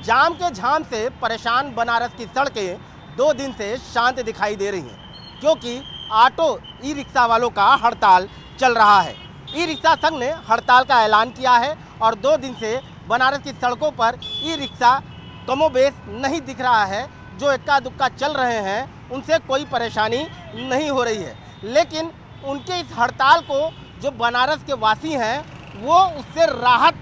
जाम के झाम से परेशान बनारस की सड़कें दो दिन से शांत दिखाई दे रही हैं, क्योंकि ऑटो ई रिक्शा वालों का हड़ताल चल रहा है। ई रिक्शा संघ ने हड़ताल का ऐलान किया है और दो दिन से बनारस की सड़कों पर ई रिक्शा कमोबेश नहीं दिख रहा है। जो इक्का दुक्का चल रहे हैं, उनसे कोई परेशानी नहीं हो रही है। लेकिन उनके इस हड़ताल को जो बनारस के वासी हैं, वो उससे राहत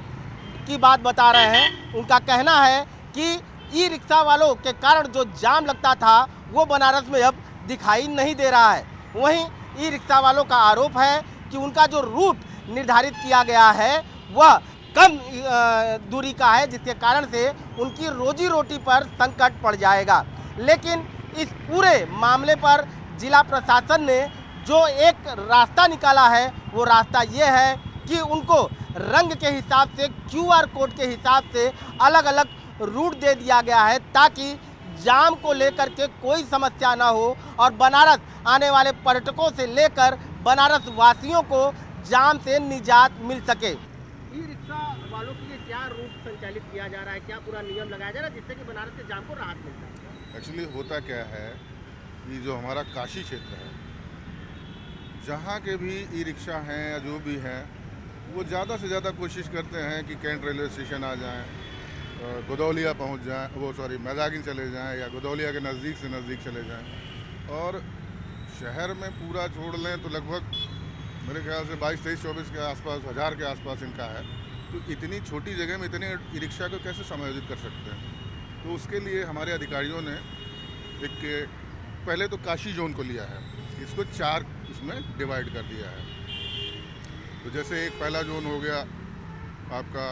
की बात बता रहे हैं। उनका कहना है कि ई रिक्शा वालों के कारण जो जाम लगता था, वो बनारस में अब दिखाई नहीं दे रहा है। वहीं ई रिक्शा वालों का आरोप है कि उनका जो रूट निर्धारित किया गया है, वह कम दूरी का है, जिसके कारण से उनकी रोजी रोटी पर संकट पड़ जाएगा। लेकिन इस पूरे मामले पर जिला प्रशासन ने जो एक रास्ता निकाला है वो रास्ता ये है कि उनको रंग के हिसाब से क्यूआर कोड के हिसाब से अलग अलग रूट दे दिया गया है ताकि जाम को लेकर के कोई समस्या ना हो और बनारस आने वाले पर्यटकों से लेकर बनारस वासियों को जाम से निजात मिल सके। ई रिक्शा वालों के लिए क्या रूट संचालित किया जा रहा है? क्या पूरा नियम लगाया जा रहा है जिससे कि बनारस के जाम को राहत मिलता है एक्चुअली होता क्या है कि जो हमारा काशी क्षेत्र है जहाँ के भी ई रिक्शा हैं या जो भी हैं, वो ज़्यादा से ज़्यादा कोशिश करते हैं कि कैंट रेलवे स्टेशन आ जाएँ गोदौलिया पहुँच जाएँ, वो सॉरी मैदागिन चले जाएँ या गोदौलिया के नज़दीक से नज़दीक चले जाएँ। और शहर में पूरा छोड़ लें तो लगभग मेरे ख्याल से बाईस, तेईस, चौबीस के आसपास, हज़ार के आसपास इनका है। तो इतनी छोटी जगह में इतने ई रिक्शा को कैसे समायोजित कर सकते हैं? तो उसके लिए हमारे अधिकारियों ने एक, पहले तो काशी जोन को लिया है। इसको चार उसमें डिवाइड कर दिया है। तो जैसे एक पहला जोन हो गया आपका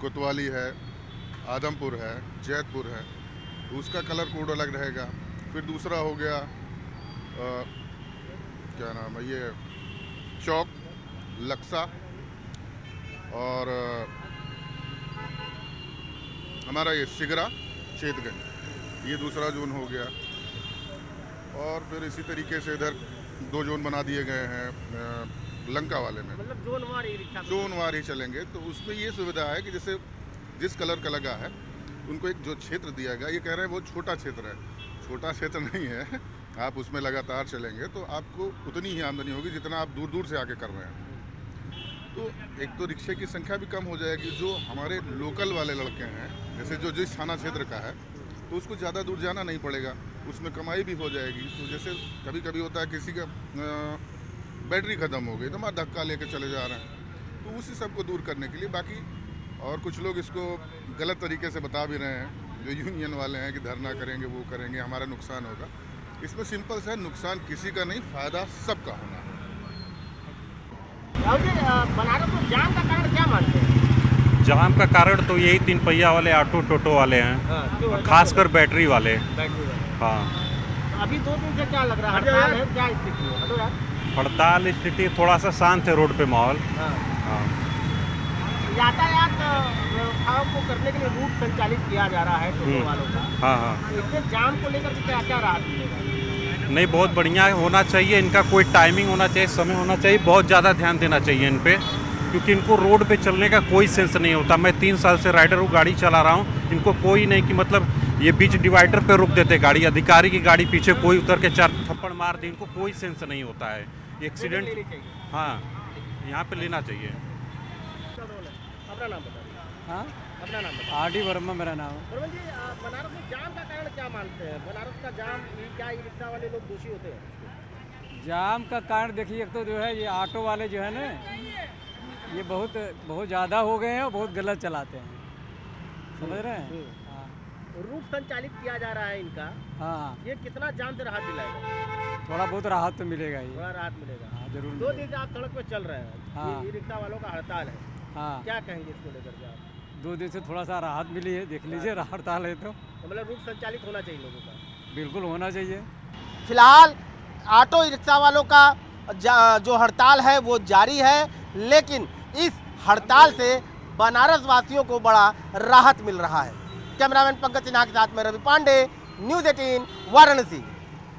कोतवाली है आदमपुर है जैतपुर है तो उसका कलर कोड अलग रहेगा। फिर दूसरा हो गया अ, क्या नाम है ये चौक लक्सा और अ, हमारा ये सिगरा चेतगंज। ये दूसरा जोन हो गया। और फिर इसी तरीके से इधर दो जोन बना दिए गए हैं लंका वाले में। मतलब जोन वार ई रिक्शा जोन वार ही चलेंगे। तो उसमें ये सुविधा है कि जैसे जिस कलर का लगा है उनको एक जो क्षेत्र दिया गया ये कह रहे हैं वो छोटा क्षेत्र है। छोटा क्षेत्र नहीं है आप उसमें लगातार चलेंगे तो आपको उतनी ही आमदनी होगी जितना आप दूर दूर से आके कर रहे हैं। तो एक तो रिक्शे की संख्या भी कम हो जाएगी। जो हमारे लोकल वाले लड़के हैं जैसे जो जिस थाना क्षेत्र का है तो उसको ज़्यादा दूर जाना नहीं पड़ेगा। उसमें कमाई भी हो जाएगी। तो जैसे कभी कभी होता है किसी का बैटरी ख़त्म हो गई तो मैं धक्का लेके चले जा रहे हैं। तो उसी सबको दूर करने के लिए बाकी और कुछ लोग इसको गलत तरीके से बता भी रहे हैं जो यूनियन वाले हैं कि धरना करेंगे वो करेंगे हमारा नुकसान होगा। इसमें सिंपल सा है नुकसान किसी का नहीं फ़ायदा सबका होना है। बनारस में जाम का कारण क्या मानते हैं? जाम का कारण तो यही तीन पहिया वाले ऑटो टोटो वाले हैं हाँ, खासकर बैटरी वाले। बैटरी वाले। हाँ। अभी दो दिन से क्या लग रहा है? हड़ताल है? क्या स्थिति है? यार। हड़ताल स्थिति थोड़ा सा शांत है रोड पे माहौल। हाँ। हाँ। यातायात व्यवस्थाओं को करने के लिए रूट संचालित किया जा रहा है टोटो हम्म। वालों का। हाँ हाँ। तो इससे जाम को लेकर क्या क्या राहत मिलेगा नहीं बहुत बढ़िया होना चाहिए। इनका कोई टाइमिंग होना चाहिए समय होना चाहिए। बहुत ज़्यादा ध्यान देना चाहिए इन पे क्योंकि इनको रोड पे चलने का कोई सेंस नहीं होता। मैं तीन साल से राइडर हूँ गाड़ी चला रहा हूँ। इनको कोई नहीं कि मतलब ये बीच डिवाइडर पे रुक देते गाड़ी अधिकारी की गाड़ी पीछे कोई उतर के चार थप्पड़ मार दी इनको कोई सेंस नहीं होता है। एक्सीडेंट हाँ यहाँ पे लेना चाहिए। अपना नाम बताइए। हाँ? अपना नाम आर डी वर्मा मेरा नाम। है बर्मन जी बनारस में जाम का कारण क्या मानते हैं? बनारस का जाम क्या ई रिक्शा वाले लोग दोषी होते हैं? जाम का कारण देखिए एक तो जो है ये ऑटो वाले जो है ना ये बहुत बहुत ज़्यादा हो गए हैं और बहुत गलत चलाते हैं। समझ रहे हैं? रूट संचालित किया जा रहा है इनका। हाँ। ये कितना जान से राहत दिलाएगा? थोड़ा बहुत राहत तो मिलेगा ही। थोड़ा राहत मिलेगा। हाँ ज़रूर दो दिन से आप सड़क पे चल रहे हैं। हाँ। ये ई रिक्शा वालों का हड़ताल है। हाँ। क्या कहेंगे इसको लेकर के आप? दो दिन से थोड़ा सा राहत मिली है देख लीजिए हड़ताल है तो। तो मतलब रूट संचालित होना चाहिए लोगों का। बिल्कुल होना चाहिए। फ़िलहाल ऑटो रिक्शा वालों का जो हड़ताल है वो जारी है लेकिन इस हड़ताल से बनारस वासियों को बड़ा राहत मिल रहा है। कैमरामैन पंकज सिन्हा के साथ में रवि पांडे न्यूज़ एटीन वाराणसी।